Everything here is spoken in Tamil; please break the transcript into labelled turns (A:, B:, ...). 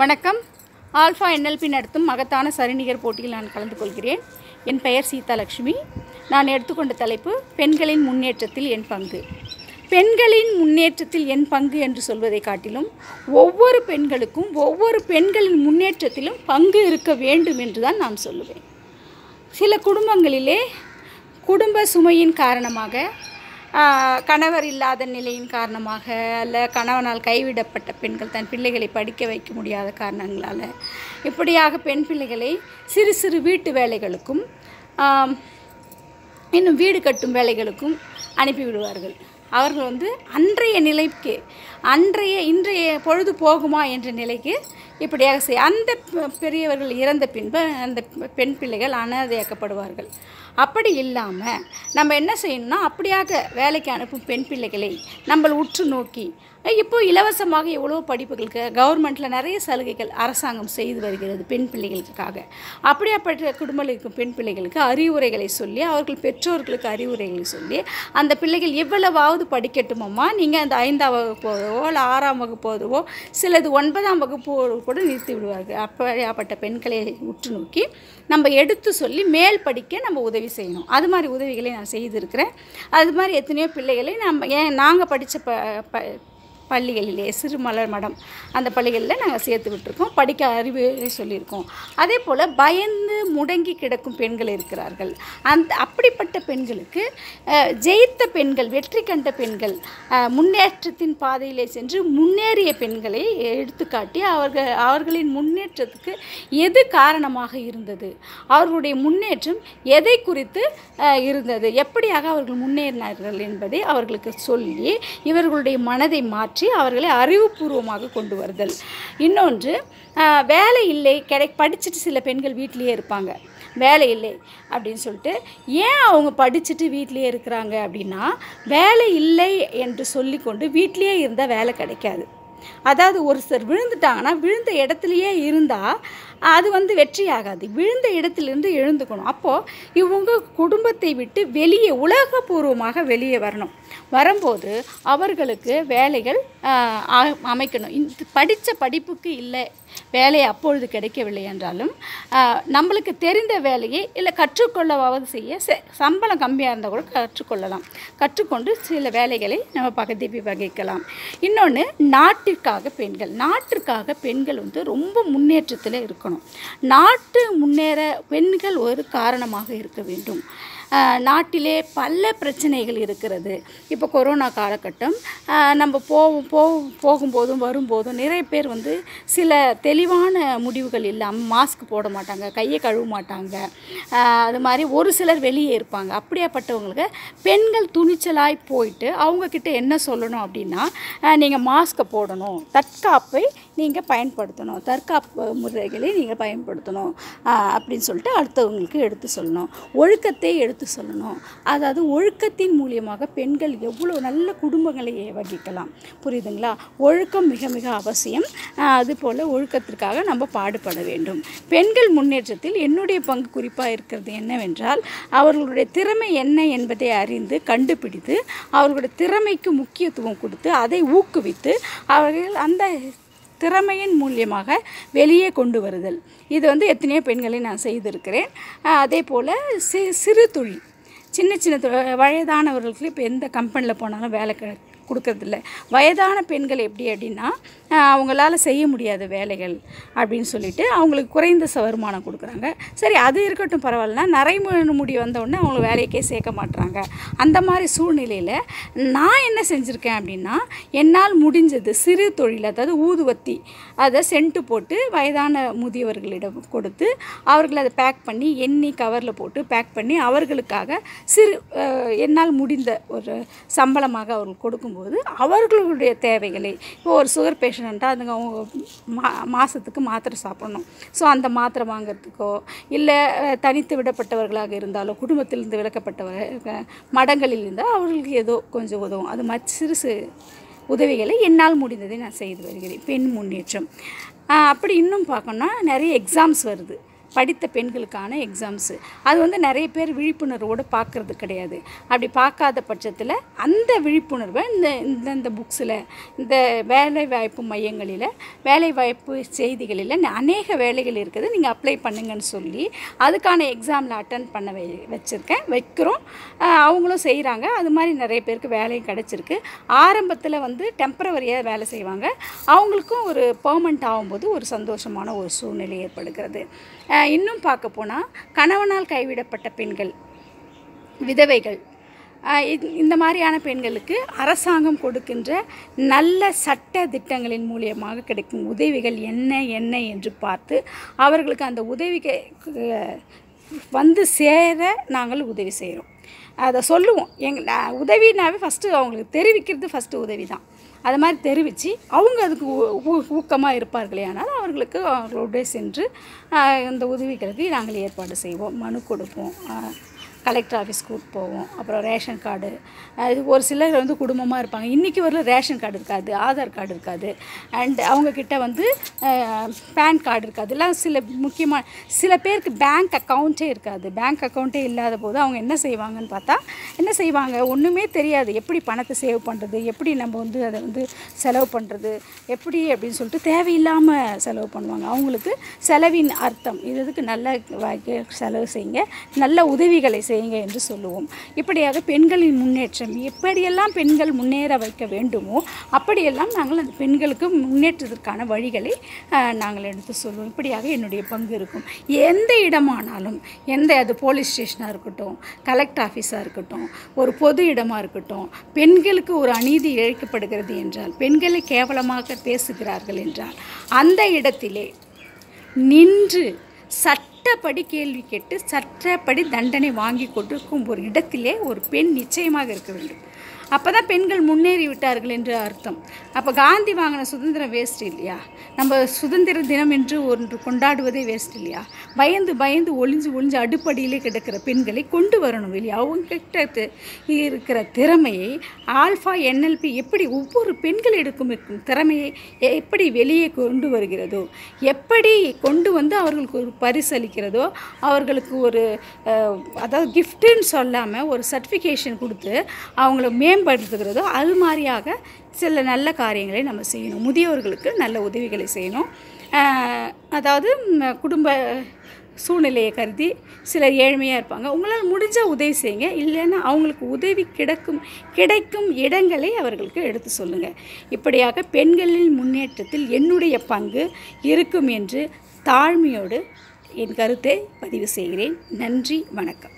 A: வணக்கம். ஆல்ஃபா என்எல்பி நடத்தும் மகத்தான சரிநிகர் போட்டியில் நான் கலந்து கொள்கிறேன் என் பெயர் சீதாலட்சுமி நான் எடுத்துக்கொண்ட தலைப்பு பெண்களின் முன்னேற்றத்தில் என் பங்கு. பெண்களின் முன்னேற்றத்தில் என் பங்கு என்று சொல்வதை காட்டிலும் ஒவ்வொரு பெண்களுக்கும் ஒவ்வொரு பெண்களின் முன்னேற்றத்திலும் பங்கு இருக்க வேண்டும் என்று தான் நான் சொல்லுவேன். சில குடும்பங்களிலே குடும்ப சுமையின் காரணமாக கணவர் இல்லாத நிலையின் காரணமாக அல்ல கணவனால் கைவிடப்பட்ட பெண்கள் தன் பிள்ளைகளை படிக்க வைக்க முடியாத காரணங்களால். இப்படியாக பெண் பிள்ளைகளை சிறு சிறு வீட்டு வேலைகளுக்கும் இன்னும் வீடு கட்டும் வேலைகளுக்கும் அனுப்பிவிடுவார்கள். அவர்கள் வந்து அன்றைய நிலைக்கு அன்றைய இன்றைய பொழுது போகுமா என்ற நிலைக்கு இப்படியாக செய் அந்த பெரியவர்கள் இறந்த பின்பு அந்த பெண் பிள்ளைகள் அனாதையாக்கப்படுவார்கள். அப்படி இல்லாமல் நம்ம என்ன செய்யணும்னா அப்படியாக வேலைக்கு அனுப்பும் பெண் பிள்ளைகளை நம்ம உற்று நோக்கி இப்போ இலவசமாக எவ்வளோ படிப்புகளுக்கு கவர்மெண்ட்டில் நிறைய சலுகைகள் அரசாங்கம் செய்து வருகிறது பெண் பிள்ளைகளுக்காக. அப்படியாப்பட்ட குடும்பத்தில் இருக்கும் பெண் பிள்ளைகளுக்கு அறிவுரைகளை சொல்லி அவர்கள் பெற்றோர்களுக்கு அறிவுரைகளை சொல்லி அந்த பிள்ளைகள் எவ்வளவாவது படிக்கட்டுமோம்மா? நீங்கள் அந்த ஐந்தாம் வகுப்போதவோ இல்லை ஆறாம் வகுப்போதவோ சிலது ஒன்பதாம் வகுப்பு கூட நிறுத்தி விடுவார்கள். அப்படியாப்பட்ட பெண்களை உற்று நோக்கி நம்ம எடுத்து சொல்லி மேல் படிக்க நம்ம உதவி செய்யணும். அது மாதிரி உதவிகளை நான் செய்திருக்கிறேன். அது மாதிரி எத்தனையோ பிள்ளைகளை நம்ம ஏன் நாங்கள் படித்த ப ப பள்ளிகளிலே சிறு மலர் மடம் அந்த பள்ளிகளில் நாங்கள் சேர்த்து விட்டுருக்கோம். படிக்க அறிவுரை சொல்லியிருக்கோம். அதே போல் பயந்து முடங்கி கிடக்கும் பெண்கள் இருக்கிறார்கள். அந்த அப்படிப்பட்ட பெண்களுக்கு ஜெயித்த பெண்கள் வெற்றி கண்ட பெண்கள் முன்னேற்றத்தின் பாதையிலே சென்று முன்னேறிய பெண்களை எடுத்துக்காட்டி அவர்கள் அவர்களின் முன்னேற்றத்துக்கு எது காரணமாக இருந்தது? அவர்களுடைய முன்னேற்றம் எதை குறித்து இருந்தது? எப்படியாக அவர்கள் முன்னேறினார்கள் என்பதை அவர்களுக்கு சொல்லி இவர்களுடைய மனதை மாற்றி பற்றி அவர்களை அறிவுபூர்வமாக கொண்டு வருதல். இன்னொன்று வேலை இல்லை கிடை படிச்சுட்டு சில பெண்கள் வீட்டிலேயே இருப்பாங்க. வேலை இல்லை அப்படின்னு சொல்லிட்டு ஏன் அவங்க படிச்சுட்டு வீட்டிலேயே இருக்கிறாங்க அப்படின்னா வேலை இல்லை என்று சொல்லிக்கொண்டு வீட்டிலேயே இருந்தால் வேலை கிடைக்காது. அதாவது ஒரு சிலர் விழுந்துட்டாங்கன்னா விழுந்த இடத்துலையே இருந்தால் அது வந்து வெற்றி ஆகாது விழுந்த இடத்துலேருந்து எழுந்துக்கணும். அப்போது இவங்க குடும்பத்தை விட்டு வெளியே உலகபூர்வமாக வெளியே வரணும். வரும்போது அவர்களுக்கு வேலைகள் அமைக்கணும். இந்த படித்த படிப்புக்கு இல்லை வேலை அப்பொழுது கிடைக்கவில்லை என்றாலும் நம்மளுக்கு தெரிந்த வேலையை இல்லை கற்றுக்கொள்ளவாவது செய்ய ச- சம்பளம் கம்மியாக இருந்தால் கூட கற்றுக்கொள்ளலாம். கற்றுக்கொண்டு சில வேலைகளை நம்ம பகுதிப்பி வகிக்கலாம் இன்னொன்று நாட்டிற்காக பெண்கள். நாட்டிற்காக பெண்கள் வந்து ரொம்ப முன்னேற்றத்தில் இருக்கணும். நாட்டு முன்னேற பெண்கள் ஒரு காரணமாக இருக்க வேண்டும். நாட்டிலே பல பிரச்சனைகள் இருக்கிறது. இப்போ கொரோனா காலகட்டம் நம்ம போகும் போகும் போகும்போதும் வரும்போதும் நிறைய பேர் வந்து சில தெளிவான முடிவுகள் இல்லாமல் மாஸ்க் போட மாட்டாங்க கையை கழுவ மாட்டாங்க. அது மாதிரி ஒரு சிலர் வெளியே இருப்பாங்க. அப்படியாப்பட்டவங்களுக்கு பெண்கள் துணிச்சலாய் போயிட்டு அவங்கக்கிட்ட என்ன சொல்லணும் அப்படின்னா நீங்கள் மாஸ்க்கை போடணும். தற்காப்பை நீங்கள் பயன்படுத்தணும். தற்காப்பு முறைகளை நீங்கள் பயன்படுத்தணும். அப்படின்னு சொல்லிட்டு அடுத்தவங்களுக்கு எடுத்து சொல்லணும். ஒழுக்கத்தை எடுத்து சொல்லணும். அதாவது ஒழுக்கத்தின் மூலியமாக பெண்கள் எவ்வளோ நல்ல குடும்பங்களை வகிக்கலாம். புரியுதுங்களா? ஒழுக்கம் மிக மிக அவசியம். அதுபோல் ஒழுக்கத்திற்காக நம்ம பாடுபட வேண்டும். பெண்கள் முன்னேற்றத்தில் என்னுடைய பங்கு குறிப்பாக இருக்கிறது என்னவென்றால் அவர்களுடைய திறமை என்ன என்பதை அறிந்து கண்டுபிடித்து அவர்களுடைய திறமைக்கு முக்கியத்துவம் கொடுத்து அதை ஊக்குவித்து அவர்கள் அந்த திறமையின் மூலியமாக வெளியே கொண்டு வருதல். இது வந்து எத்தனையோ பெண்களை நான் செய்திருக்கிறேன். அதே போல் சி சிறு தொழில். சின்ன சின்ன தொ- வயதானவர்களுக்கு இப்போ எந்த கம்பெனியில் போனாலும் வேலை க கொடுக்கறதில்ல. வயதான பெண்கள் எப்படி அப்படின்னா அவங்களால செய்ய முடியாத வேலைகள் அப்படின்னு சொல்லிட்டு அவங்களுக்கு குறைந்த ச- வருமானம் கொடுக்குறாங்க. சரி அது இருக்கட்டும் பரவாயில்லனா நரைமுறை முடி வந்தவுடனே அவங்கள வேலைக்கே சேர்க்க மாட்டுறாங்க அந்த மாதிரி சூழ்நிலையில் நான் என்ன செஞ்சுருக்கேன் அப்படின்னா என்னால் முடிஞ்சது சிறு தொழில் அதாவது ஊதுவத்தி அதை சென்ட்டு போட்டு வயதான முதியவர்களிடம் கொடுத்து அவர்கள் அதை பேக் பண்ணி எண்ணி கவரில் போட்டு பேக் பண்ணி அவர்களுக்காக சிறு என்னால் முடிந்த ஒரு சம்பளமாக அவர்கள் கொடுக்கும்போது அவர்களுடைய தேவைகளை இப்போ ஒரு சுகர் பேஷண்ட்டாக அதுங்க அவங்க மா மாதத்துக்கு மாத்திரை சாப்பிடணும். ஸோ அந்த மாத்திரை வாங்குறதுக்கோ இல்லை தனித்து விடப்பட்டவர்களாக இருந்தாலோ குடும்பத்திலிருந்து விலக்கப்பட்டவர் மடங்களில் இருந்தால் அவர்களுக்கு ஏதோ கொஞ்சம் உதவும். அது மற்ற சிறு உதவிகளை என்னால் முடிந்ததை நான் செய்து வருகிறேன். பெண் முன்னேற்றம். அப்படி இன்னும் பார்க்கணுன்னா நிறைய எக்ஸாம்ஸ் வருது. படித்த பெண்களுக்கான எக்ஸாம்ஸு அது வந்து நிறைய பேர் விழிப்புணர்வோடு பார்க்குறது கிடையாது. அப்படி பார்க்காத பட்சத்தில் அந்த விழிப்புணர்வை இந்த இந்த இந்த புக்ஸில் இந்த வேலைவாய்ப்பு மையங்களில் வேலைவாய்ப்பு செய்திகளில் அநேக வேலைகள் இருக்குது. நீங்கள் அப்ளை பண்ணுங்கன்னு சொல்லி அதுக்கான எக்ஸாமில் அட்டன் பண்ண வை வச்சுருக்கேன். வைக்கிறோம். அவங்களும் செய்கிறாங்க அது மாதிரி நிறைய பேருக்கு வேலையும் கிடச்சிருக்கு. ஆரம்பத்தில் வந்து டெம்பரவரியாக வேலை செய்வாங்க. அவங்களுக்கும் ஒரு பெர்மனண்ட் ஆகும்போது ஒரு சந்தோஷமான ஒரு சூழ்நிலை ஏற்படுகிறது. இன்னும் பார்க்க போனால் கணவனால் கைவிடப்பட்ட பெண்கள் விதவைகள். இந்த மாதிரியான பெண்களுக்கு அரசாங்கம் கொடுக்கின்ற நல்ல சட்ட திட்டங்களின் மூலியமாக கிடைக்கும் உதவிகள் என்ன என்ன என்று பார்த்து அவர்களுக்கு அந்த உதவிக்கு வந்து சேர நாங்கள் உதவி செய்கிறோம் அதை சொல்லுவோம். எங் நான் உதவினாவே ஃபஸ்ட்டு அவங்களுக்கு தெரிவிக்கிறது ஃபஸ்ட்டு உதவி தான். அது மாதிரி தெரிவித்து அவங்க அதுக்கு ஊக்கமாக இருப்பார்களே ஆனால் அவர்களுக்கு அவர்களோட சென்று இந்த உதவிகளுக்கு நாங்கள் ஏற்பாடு செய்வோம் மனு கொடுப்போம். கலெக்டர் ஆஃபீஸ் கூட்டு போவோம். அப்புறம் ரேஷன் கார்டு. அது ஒரு சிலர் வந்து குடும்பமாக இருப்பாங்க. இன்றைக்கி வரல ரேஷன் கார்டு இருக்காது ஆதார் கார்டு இருக்காது. அண்ட் அவங்கக்கிட்ட வந்து பேன் கார்டு இருக்காது. இல்லை சில முக்கியமாக சில பேருக்கு பேங்க் அக்கௌண்ட்டே இருக்காது. பேங்க் அக்கௌண்ட்டே இல்லாத போது அவங்க என்ன செய்வாங்கன்னு பார்த்தா என்ன செய்வாங்க? ஒன்றுமே தெரியாது. எப்படி பணத்தை சேவ் பண்ணுறது எப்படி நம்ம வந்து அதை வந்து செலவு பண்ணுறது எப்படி அப்படின்னு சொல்லிட்டு தேவையில்லாமல் செலவு பண்ணுவாங்க. அவங்களுக்கு செலவின் அர்த்தம். இது இதுக்கு நல்ல செலவு செய்யுங்க? நல்ல உதவிகளை செய்யுங்க என்று சொல்லுவோம். இப்படியாக பெண்களின் முன்னேற்றம் எப்படியெல்லாம் பெண்கள் முன்னேற வைக்க வேண்டுமோ அப்படியெல்லாம் நாங்கள் அந்த பெண்களுக்கு முன்னேற்றத்திற்கான வழிகளை நாங்கள் எடுத்து சொல்லுவோம் இப்படியாக என்னுடைய பங்கு இருக்கும். எந்த இடமானாலும் எந்த அது போலீஸ் ஸ்டேஷனாக இருக்கட்டும் கலெக்டர் ஆஃபீஸாக இருக்கட்டும் ஒரு பொது இடமாக இருக்கட்டும் பெண்களுக்கு ஒரு அநீதி இழைக்கப்படுகிறது என்றால் பெண்களை கேவலமாக பேசுகிறார்கள் என்றால் அந்த இடத்திலே நின்று சட்டப்படி கேள்வி கேட்டு சட்டப்படி தண்டனை வாங்கி கொடுக்கும் ஒரு இடத்திலே ஒரு பெண் நிச்சயமாக இருக்க வேண்டும். அப்போ தான் பெண்கள் முன்னேறி விட்டார்கள் என்று அர்த்தம். அப்போ காந்தி வாங்கின சுதந்திரம் வேஸ்ட் இல்லையா? நம்ம சுதந்திர தினம் என்று ஒன்று கொண்டாடுவதே வேஸ்ட் இல்லையா? பயந்து பயந்து ஒளிஞ்சு ஒளிஞ்சு அடுப்படியிலே கிடக்கிற பெண்களை கொண்டு வரணும் இல்லையா? அவங்கக்கிட்ட இருக்கிற திறமையை ஆல்ஃபா என்எல்பி எப்படி ஒவ்வொரு பெண்கள் எடுக்கும் இருக்கும் திறமையை எப்படி வெளியே கொண்டு வருகிறதோ எப்படி கொண்டு வந்து அவர்களுக்கு ஒரு பரிசு அளிக்கிறதோ அவர்களுக்கு ஒரு அதாவது கிஃப்ட்டுன்னு சொல்லாமல் ஒரு சர்டிஃபிகேஷன் கொடுத்து அவங்கள மேம்படுத்துகிறதோ அது மாதிரியாக சில நல்ல காரியங்களை நம்ம செய்யணும். முதியோர்களுக்கு நல்ல உதவிகளை செய்யணும். அதாவது குடும்ப சூழ்நிலையை கருதி சிலர் ஏழ்மையாக இருப்பாங்க. உங்களால் முடிஞ்ச உதவி செய்யுங்க. இல்லைன்னா அவங்களுக்கு உதவி கிடைக்கும் கிடைக்கும் இடங்களை அவர்களுக்கு எடுத்து சொல்லுங்கள் இப்படியாக பெண்களின் முன்னேற்றத்தில் என்னுடைய பங்கு இருக்கும் என்று தாழ்மையோடு என் கருத்தை பதிவு செய்கிறேன். நன்றி வணக்கம்.